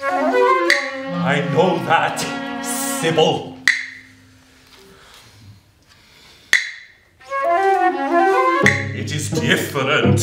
I know that, Sybil. It is different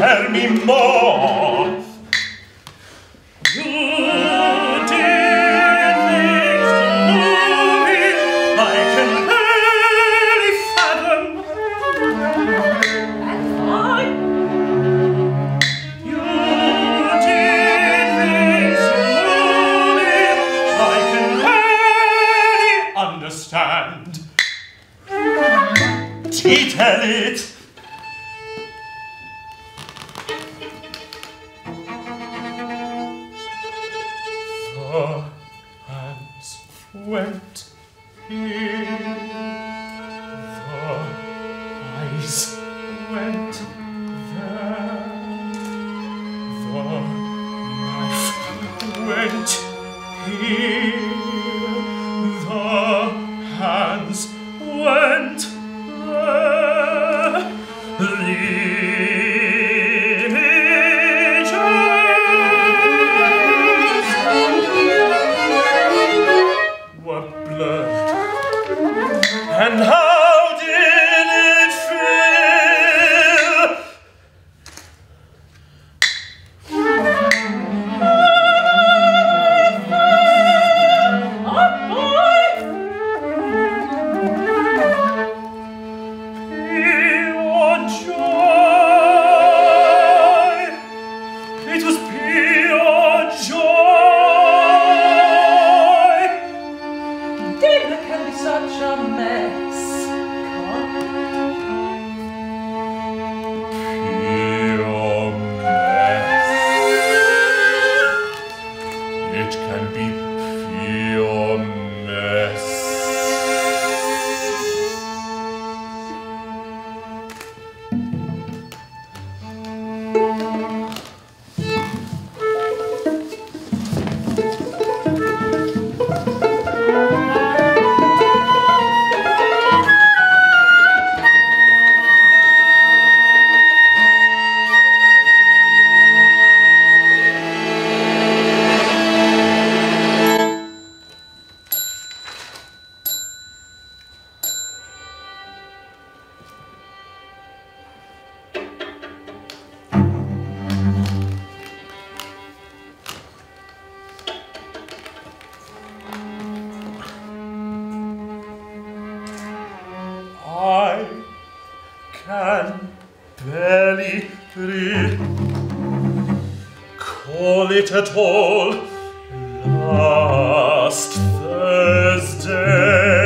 fermi mo. campelli tri. Call at all last Thursday.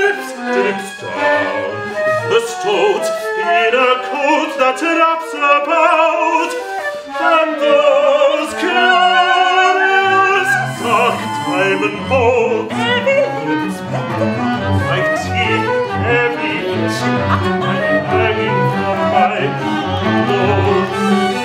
drips, drips down. The stoat in a coat that wraps about, and those curious dark diamond bolts, heavy lips, like tea, heavy lips, I'm hanging from my nose.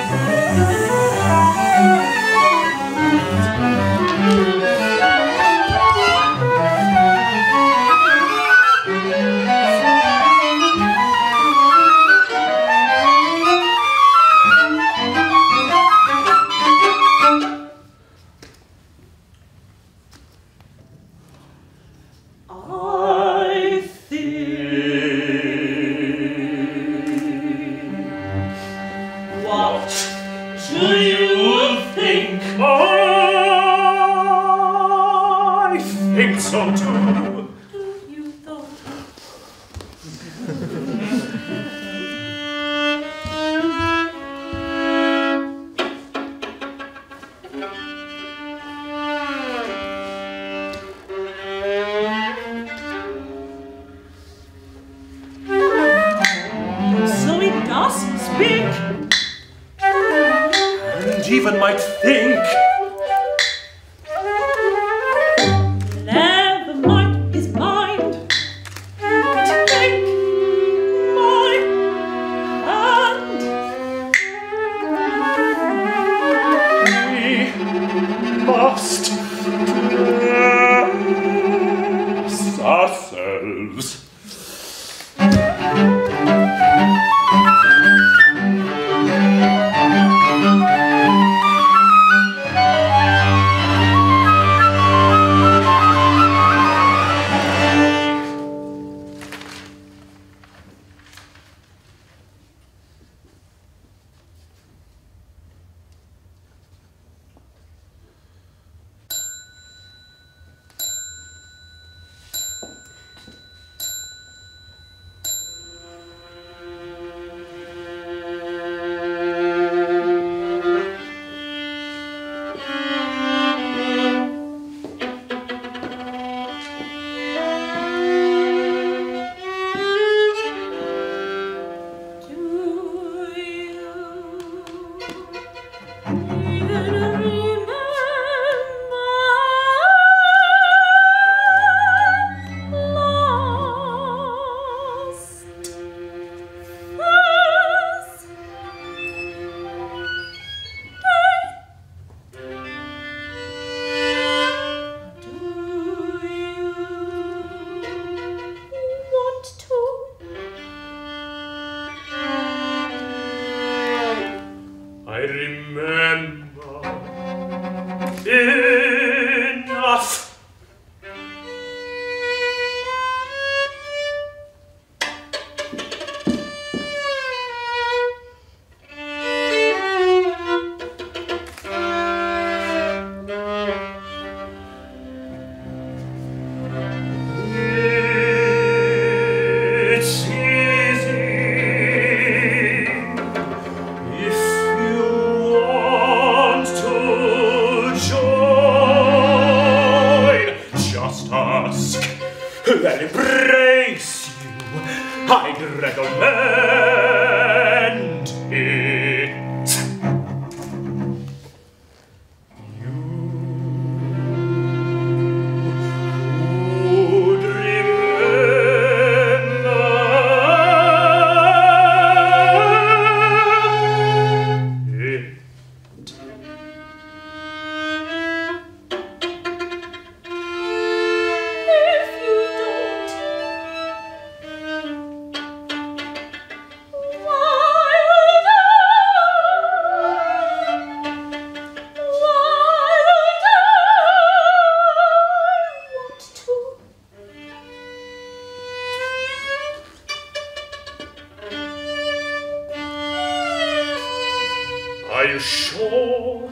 Are you sure?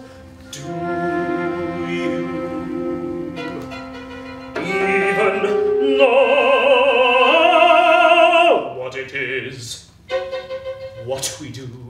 Do you even know what it is, what we do.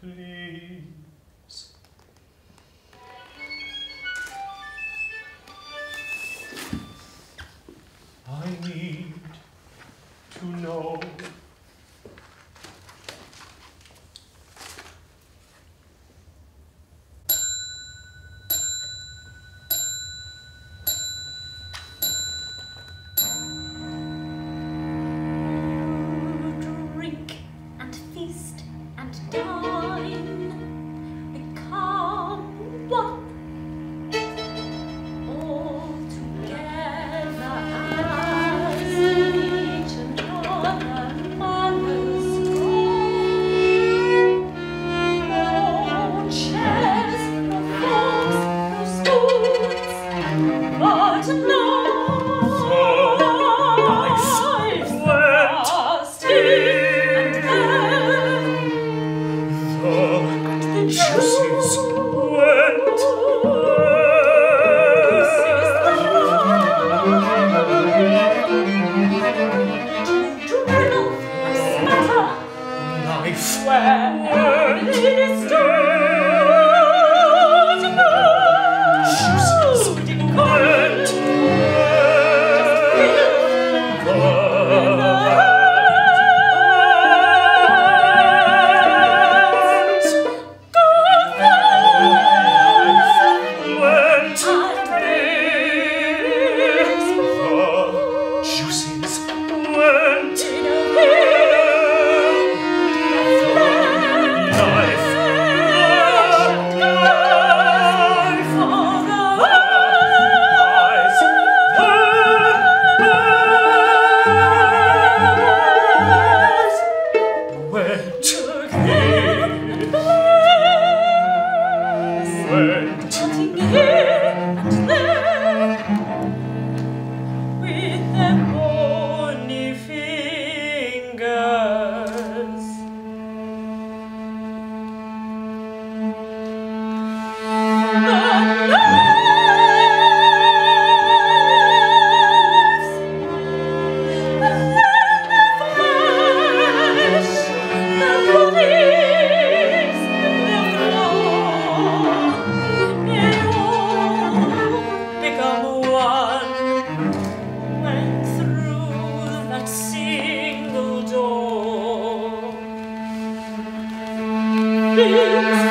please Please. Ờ.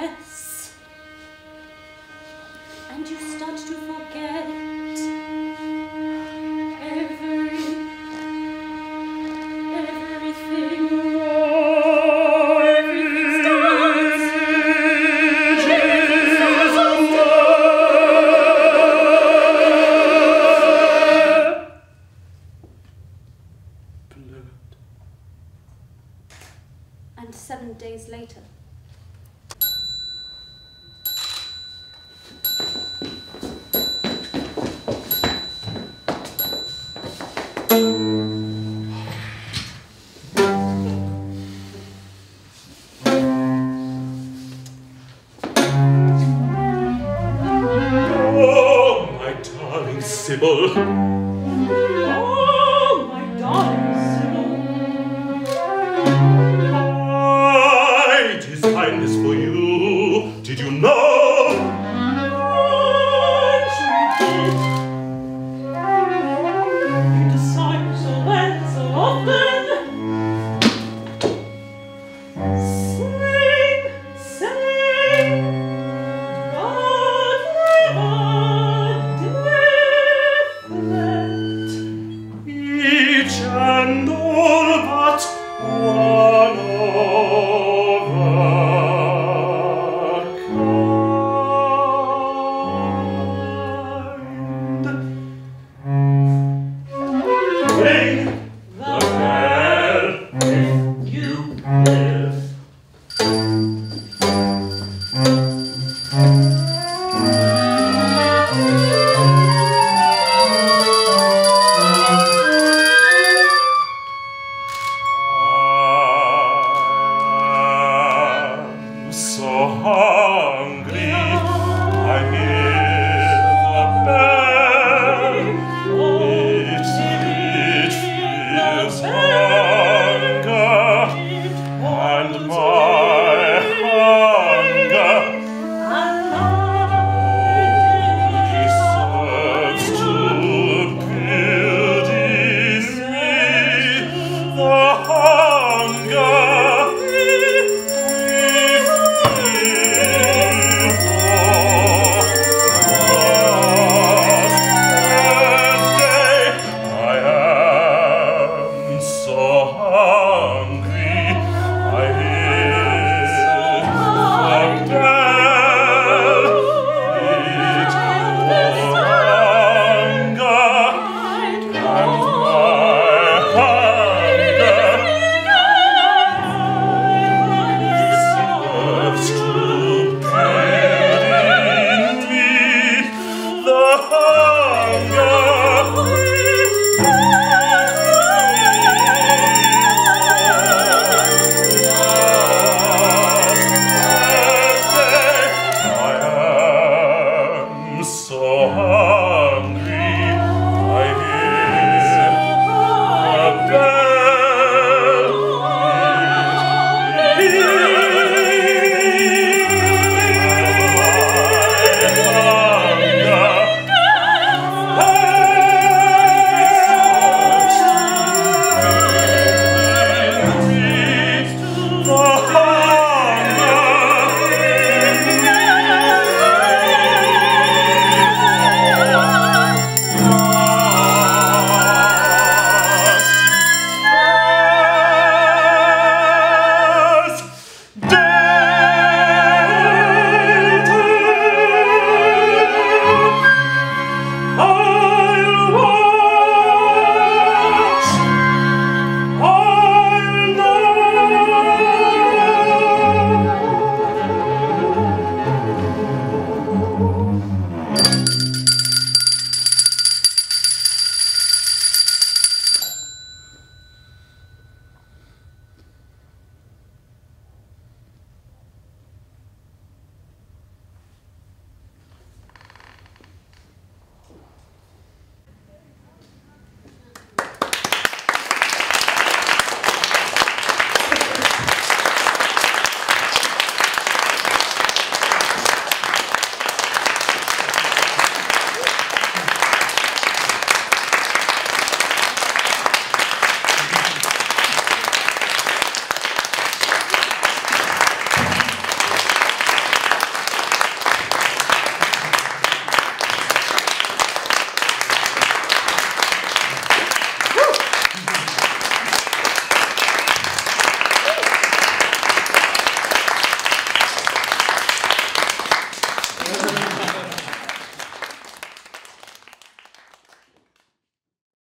Yes. And you study.